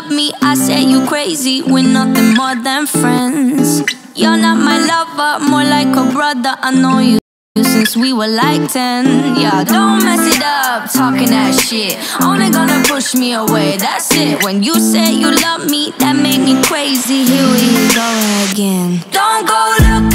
love me, I said you crazy. We're nothing more than friends. You're not my lover, more like a brother. I know you since we were like 10. Yeah, don't mess it up, talking that shit. Only gonna push me away, that's it. When you say you love me, that made me crazy. Here we go again. Don't go look